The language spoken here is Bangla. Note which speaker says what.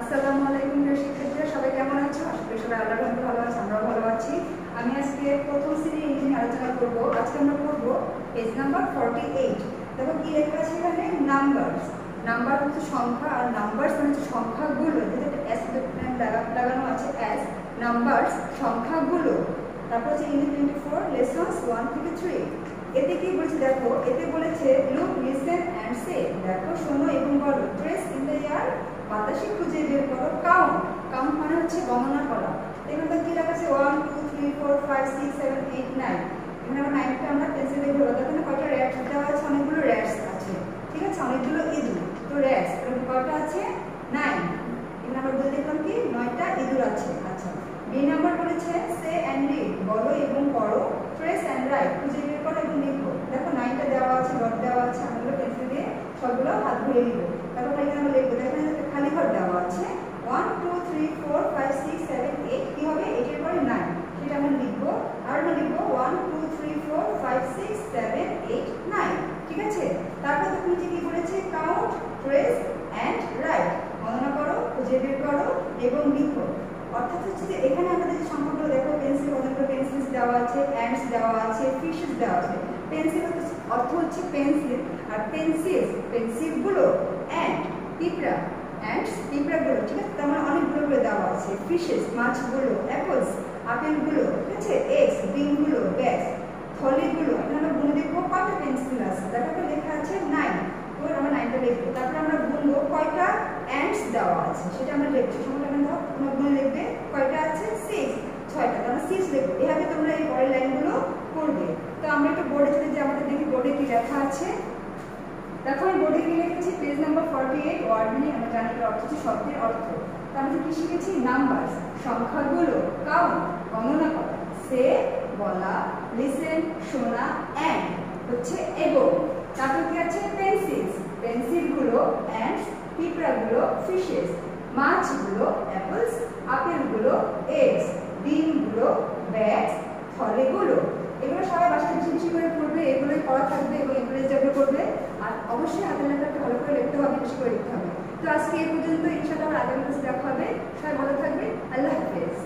Speaker 1: আসসালামু আলাইকুম, প্রিয় শিক্ষার্থীরা, সবাই কেমন আছো? আশা সবাই আল্লাহর ভালো আছে আমরাও ভালো আছি। আমি আজকে প্রথম শ্রেণির নিয়ে আলোচনা করব। আজকে আমরা পড়ব পেজ নাম্বার 48 দেখো কি লেখা আছে এখানে? নাম্বারস নাম্বার হচ্ছে সংখ্যা, আর নাম্বারস মানে হচ্ছে সংখ্যাগুলো। যেটা লাগানো আছে এস নাম্বারস সংখ্যাগুলো। তারপর হচ্ছে English twenty four lessons one থেকে থ্রি এতে কি বলেছে? দেখো, এতে বলেছে লুক লিসেন অ্যান্ড সে দেখো, শোনো এবং বলো ট্রেস ইন দ্য ইয়ার বাতাসে খুঁজে বের করো কাউন্ট কাউন্ট মানে হচ্ছে গণনা করা এখানে কি লেখা আছে one two three four five six seven eight nine এখানে নাইনটা আমরা পেন্সিল দিয়ে ধরো এখানে কয়টা র্যাটস দেওয়া আছে অনেকগুলো র্যাটস আছে। ঠিক আছে? অনেকগুলো ইঁদুর। তো এরকম কয়টা আছে? নাইন এখানে আমরা দেখলাম কি? নয়টা ইঁদুর আছে। আচ্ছা। বি নাম্বার বলেছে, সে অ্যান্ড বলো এবং পড়ো। ট্রেস অ্যান্ড রাইট খুঁজে বের করো এবং দেখো নাইনটা দেওয়া আছে ডট দেওয়া আছে। আমরা পেন্সিল দিয়ে সবগুলো হাত ধরে নিব তারপর এখানে আমরা লিখব দেখো এখানে খালি ঘর দেওয়া আছে one two three four five six seven eight কী হবে এইটের পরে নাইন সেটা আমরা লিখব আর আমরা লিখব one two three four five six seven eight nine ঠিক আছে তারপর তো নিচে কি বলেছে কাউন্ট ট্রেস অ্যান্ড রাইট গণনা করো খুঁজে বের করো এবং লিখো। অর্থাৎ হচ্ছে যে এখানে আমাদের যে সংখ্যাগুলো দেখো পেন্সিল অনেকগুলো পেন্সিলস দেওয়া আছে অ্যান্ডস দেওয়া আছে ফিশেস দেওয়া আছে। পেন্সিল অর্থ হচ্ছে পেন্সিল আর পেন্সিল পেন্সিলগুলো অ্যান্ড পিঁপড়া। অ্যান্ডস পিঁপড়াগুলো ঠিক আছে? তার মানে অনেকগুলো করে দেওয়া আছে। ফিশেস মাছগুলো অ্যাপলস আপেলগুলো ঠিক আছে? এগস ডিমগুলো ব্যাস থলিগুলো আমরা গুনে দেখব কয়টা পেন্সিল আছে। তারপরে লেখা আছে নাইন তো আমরা নাইনটা লিখব। তারপরে আমরা দেওয়া আছে। সেটা আমরা লিখব সময়টা আমরা দাও গুনে লিখবে কয়টা আছে? সিক্স ছয়টা। আমরা সিক্স লিখব এভাবে তোমরা এই পরের লাইনগুলো করবে। তো আমরা একটু বোর্ডে যদি যে আমাদের দেখি বোর্ডে কি লেখা আছে। দেখো, আমি বোর্ডে কি লিখেছি page number forty eight word meaning আমরা জানি অর্থ হচ্ছে শব্দের অর্থ। তো কি শিখেছি? নাম্বার সংখ্যাগুলো কাউন্ট গণনা করা। সে বলা লিসেন শোনা অ্যান্ড হচ্ছে এবং তারপর কি আছে? পেন্সিলস পেন্সিলগুলো অ্যান্ড পিঁপড়াগুলো ফিশেস মাছগুলো অ্যাপলস আপেলগুলো এগস ডিমগুলো ব্যাগস ফলেগুলো। এগুলো সবাই বাসায় বেশি বেশি করে পড়বে, এগুলোই পড়া থাকবে এবং এগুলো করবে আর অবশ্যই হাতের লেখাটা ভালো করে লিখতে হবে, বেশি করে লিখতে হবে। তো আজকে এই পর্যন্ত ইনশাআল্লাহ আগামী দেখা হবে। সবাই ভালো থাকবে আল্লাহ হাফেজ।